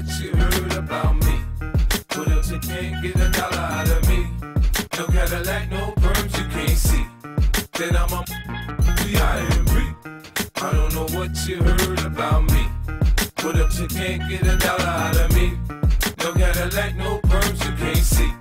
what you heard about me. What else you can't get a dollar out of me? No Cadillac, no perms you can't see. Then I'm a P.I.M.P. I don't know what you heard about me. What else you can't get a dollar out of me? No Cadillac, no perms you can't see.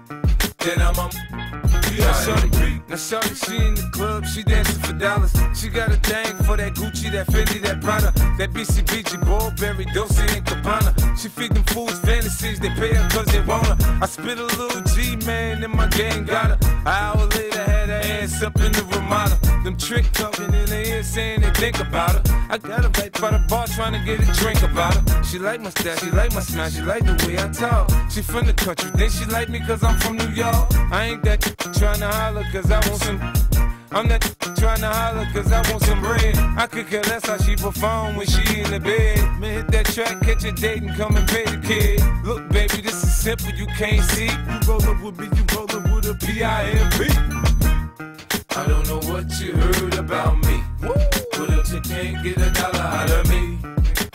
Then I'm a P.I.M.P. Now, Shorty, now Shorty, she in the club, she dancing for dollars. She got a thing for that Gucci, that Fendi, that Prada, that BCBG, Burberry, Dolce and Gabbana. She feed them fools fantasies, they pay her cause they want her. I spit a little G, man, and my gang got her. An hour later, had her ass up in the Ramada. Them trick talking in the ear saying they think about her. I got her right by the bar trying to get a drink about her. She like my style, she like my smile, she like the way I talk. She from the country, then she like me cause I'm from New York. I ain't that trying to holler cause I want some. I'm not trying to holler cause I want some bread. I could care less how she perform when she in the bed. Man, hit that track, catch a date and come and pay the kid. Look, baby, this is simple, you can't see. You rollin' with me, you rollin' with a P-I-M-P. I don't know what you heard about me. But if you can't get a dollar out of me,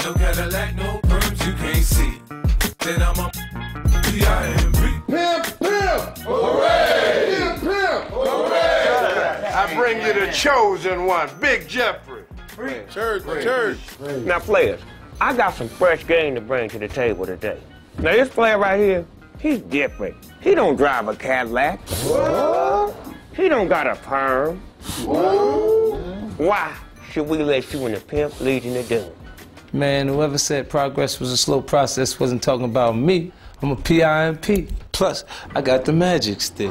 no Cadillac, no perms, you can't see. Then I'm a. Pimp, Hooray! Bring you the chosen one, Big Jeffrey. Church, church. Now, players, I got some fresh game to bring to the table today. Now, this player right here, he's different. He don't drive a Cadillac. He don't got a perm. Why should we let you in the pimp legion of doom? Man, whoever said progress was a slow process wasn't talking about me. I'm a PIMP. Plus, I got the magic stick.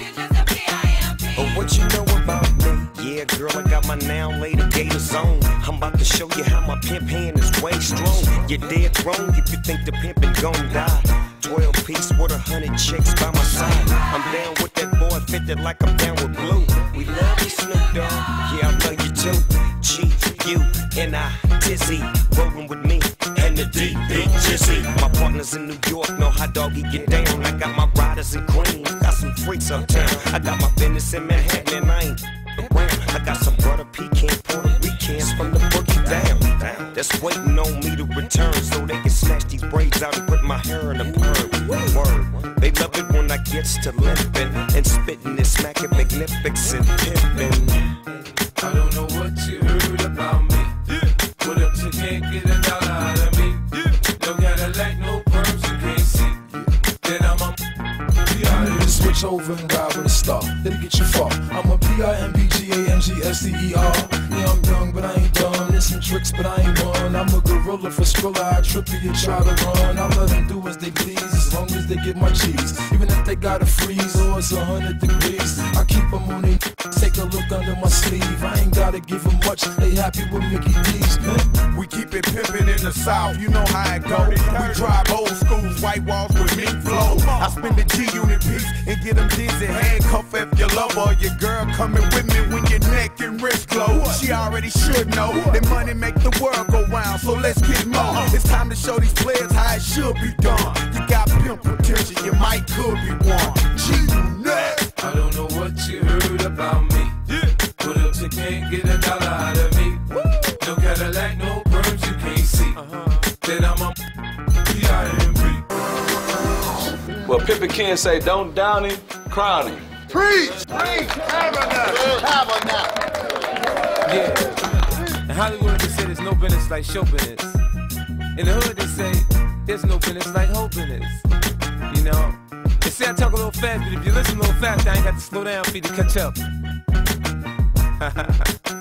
my now later gators on. I'm about to show you how my pimp hand is way strong. You're dead wrong if you think the pimpin' gon' die. 12 piece with a hundred chicks by my side. I'm down with that boy, fitted like I'm down with blue. We love you, Snoop Dogg. Yeah, I love you too. G, U, N, I, Tizzy, rollin' with me. And the D, Big Jizzy. My partners in New York know how doggy get down. I got my riders in Queens, got some freaks uptown. I got my business in Manhattan and I ain't around. I got some brother pecan Puerto Ricans from the boogie down. That's waiting on me to return so they can snatch these braids out and put my hair in a perm. Word. They love it when I gets to limping and spitting and smacking magnificent pimping. I don't know what you heard about me. But if you can't get a dollar out of me, no Cadillac, no perms, you Switch over and ride with a star. Let it get you far. I'm a P-I-M-P-G-A-M-G-S-T-E-R. Yeah, I'm young, but I ain't dumb. Some tricks, but I ain't one. I'm a gorilla for Skrilla. I trip you, try to run. I let them do as they please, as long as they get my cheese. Even if they gotta freeze or it's a hundred degrees, I keep them on their Take a look under my sleeve. I ain't gotta give them much. They happy with Mickey D's, man. We keep it pimpin' in the south, you know how it go. We drive old schools, white walls with mink flow. I spend the G unit piece and get them dizzy. Handcuff if your lover or your girl coming with me when your neck and wrist glow. She already should know that money make the world go round, so let's get more. It's time to show these players how it should be done. You got pimp potential, you might could be one. G unit. I don't know what you heard about me. But if you can't get a dollar out of me, no Cadillac, no perms, you can't see. Uh-huh. Then I'm a P-I-M-P. Well, Pimpin' Ken say, don't down him, crown him. Preach! Preach! Tabernacle! Tabernacle! Hollywood, they say there's no business like show business. In the hood, they say there's no business like hoe business. You know? They say I talk a little fast, but if you listen a little fast, I ain't got to slow down for you to catch up.